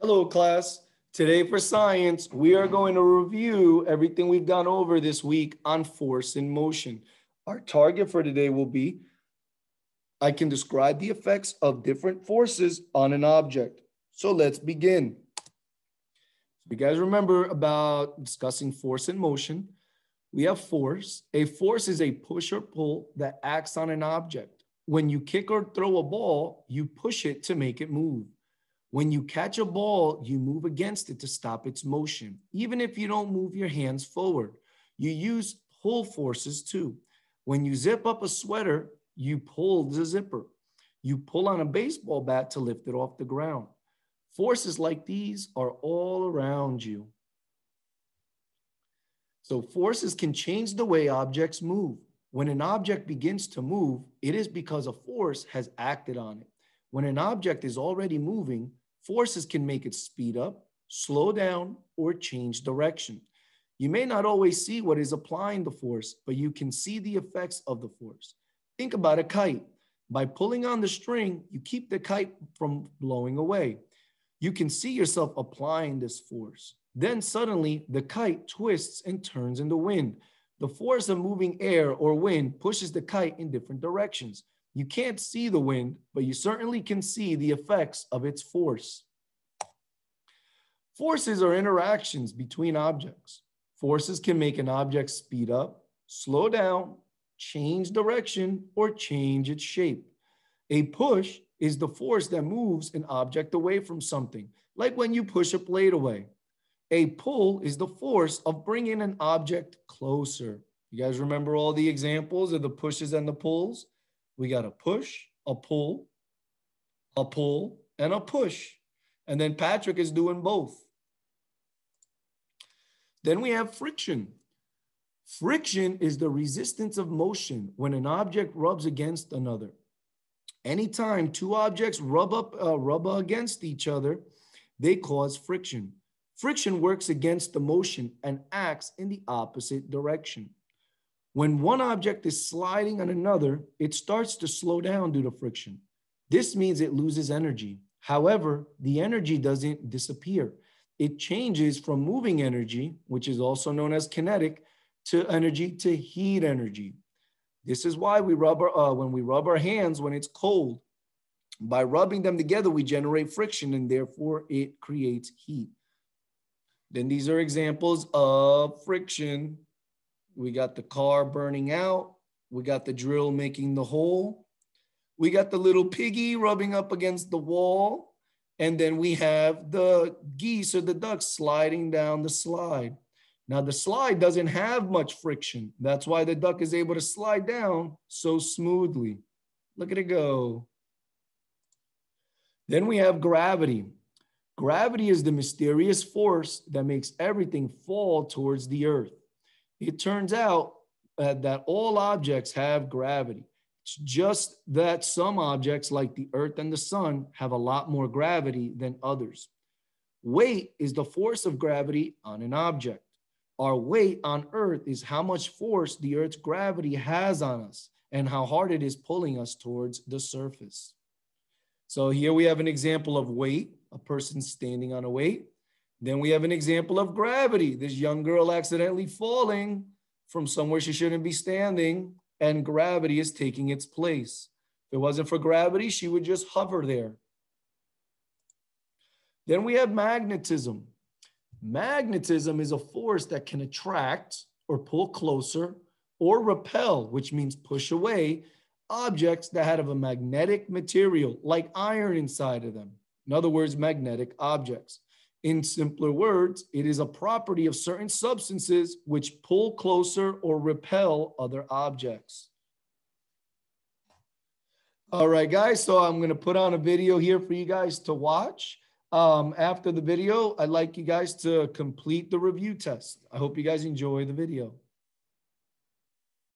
Hello, class. Today for science, we are going to review everything we've gone over this week on force in motion. Our target for today will be, I can describe the effects of different forces on an object. So let's begin. You guys remember about discussing force in motion. We have force. A force is a push or pull that acts on an object. When you kick or throw a ball, you push it to make it move. When you catch a ball, you move against it to stop its motion. Even if you don't move your hands forward, you use pull forces too. When you zip up a sweater, you pull the zipper. You pull on a baseball bat to lift it off the ground. Forces like these are all around you. So forces can change the way objects move. When an object begins to move, it is because a force has acted on it. When an object is already moving, forces can make it speed up, slow down, or change direction. You may not always see what is applying the force, but you can see the effects of the force. Think about a kite. By pulling on the string, you keep the kite from blowing away. You can see yourself applying this force. Then suddenly the kite twists and turns in the wind. The force of moving air or wind pushes the kite in different directions. You can't see the wind, but you certainly can see the effects of its force. Forces are interactions between objects. Forces can make an object speed up, slow down, change direction, or change its shape. A push is the force that moves an object away from something, like when you push a plate away. A pull is the force of bringing an object closer. You guys remember all the examples of the pushes and the pulls? We got a push, a pull, a pull, and a push. And then Patrick is doing both. Then we have friction. Friction is the resistance of motion when an object rubs against another. Anytime two objects rub up, uh, rub against each other, they cause friction. Friction works against the motion and acts in the opposite direction. When one object is sliding on another, it starts to slow down due to friction. This means it loses energy. However, the energy doesn't disappear. It changes from moving energy, which is also known as kinetic, to energy to heat energy. This is why we rub our, uh, when we rub our hands when it's cold. By rubbing them together, we generate friction and therefore it creates heat. Then these are examples of friction. We got the car burning out. We got the drill making the hole. We got the little piggy rubbing up against the wall. And then we have the geese or the ducks sliding down the slide. Now the slide doesn't have much friction. That's why the duck is able to slide down so smoothly. Look at it go. Then we have gravity. Gravity is the mysterious force that makes everything fall towards the earth it turns out uh, that all objects have gravity. It's just that some objects, like the Earth and the Sun, have a lot more gravity than others. Weight is the force of gravity on an object. Our weight on Earth is how much force the Earth's gravity has on us and how hard it is pulling us towards the surface. So here we have an example of weight, a person standing on a weight. Then we have an example of gravity. This young girl accidentally falling from somewhere she shouldn't be standing, and gravity is taking its place. If it wasn't for gravity, she would just hover there. Then we have magnetism. Magnetism is a force that can attract or pull closer or repel, which means push away, objects that have a magnetic material like iron inside of them. In other words, magnetic objects. In simpler words, it is a property of certain substances which pull closer or repel other objects. All right, guys, so I'm going to put on a video here for you guys to watch. Um, after the video, I'd like you guys to complete the review test. I hope you guys enjoy the video.